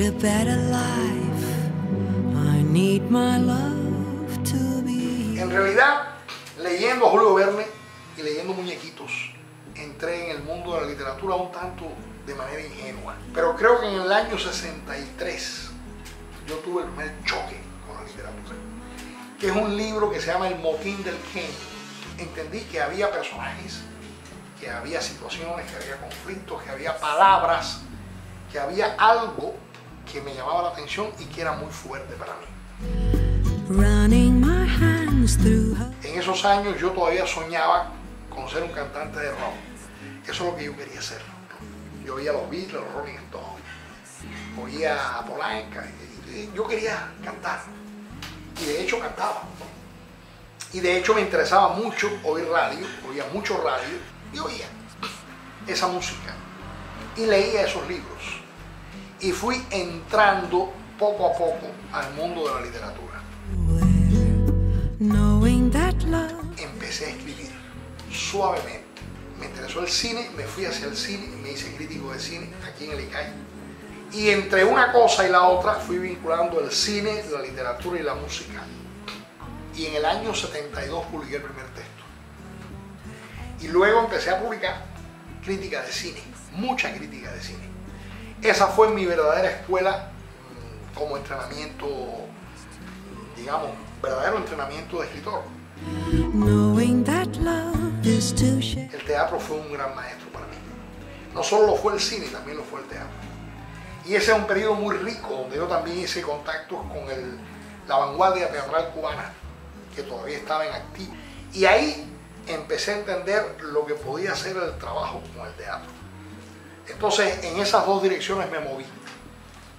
A better life, I need my love to be. En realidad, leyendo a Julio Verne y leyendo muñequitos, entré en el mundo de la literatura un tanto de manera ingenua. Pero creo que en el año 63 yo tuve el primer choque con la literatura, que es un libro que se llama El motín del Ken. Entendí que había personajes, que había situaciones, que había conflictos, que había palabras, que había algo que me llamaba la atención y que era muy fuerte para mí. En esos años yo todavía soñaba con ser un cantante de rock. Eso es lo que yo quería ser. Yo oía los Beatles, los Rolling Stones, oía a Polanca. Yo quería cantar. Y de hecho cantaba. Y de hecho me interesaba mucho oír radio, oía mucho radio y oía esa música. Y leía esos libros. Y fui entrando poco a poco al mundo de la literatura. Empecé a escribir suavemente. Me interesó el cine, me fui hacia el cine, me hice crítico de cine aquí en el ICAI. Y entre una cosa y la otra fui vinculando el cine, la literatura y la música. Y en el año 72 publiqué el primer texto. Y luego empecé a publicar crítica de cine, mucha crítica de cine. Esa fue mi verdadera escuela mm, como entrenamiento, digamos, verdadero entrenamiento de escritor. El teatro fue un gran maestro para mí. No solo lo fue el cine, también lo fue el teatro. Y ese es un periodo muy rico donde yo también hice contactos con el- la vanguardia teatral cubana, que todavía estaba en activo. Y ahí empecé a entender lo que podía ser el trabajo con el teatro. Entonces, en esas dos direcciones me moví.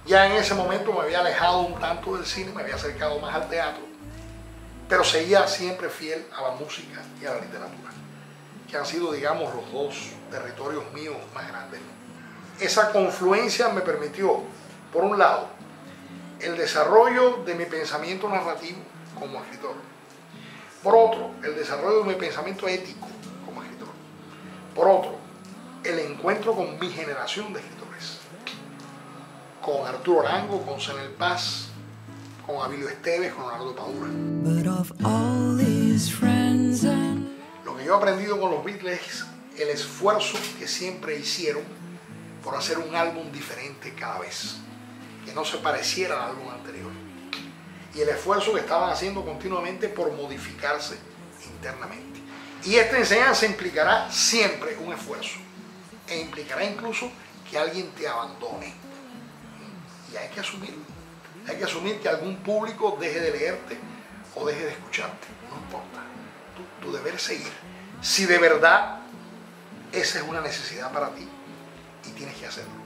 Ya en ese momento me había alejado un tanto del cine, me había acercado más al teatro, pero seguía siempre fiel a la música y a la literatura que han sido, digamos, los dos territorios míos más grandes. Esa confluencia me permitió, por un lado, el desarrollo de mi pensamiento narrativo como escritor. Por otro, el desarrollo de mi pensamiento ético como escritor. Por otro, el encuentro con mi generación de escritores. Con Arturo Arango, con Senel Paz, con Abilio Esteves, con Leonardo Padura. But of all these friends and Lo que yo he aprendido con los Beatles es el esfuerzo que siempre hicieron por hacer un álbum diferente cada vez, que no se pareciera al álbum anterior. Y el esfuerzo que estaban haciendo continuamente por modificarse internamente. Y esta enseñanza implicará siempre un esfuerzo. E implicará incluso que alguien te abandone. Y hay que asumirlo. Hay que asumir que algún público deje de leerte o deje de escucharte. No importa. Tu, tu deber es seguir. Si de verdad esa es una necesidad para ti y tienes que hacerlo.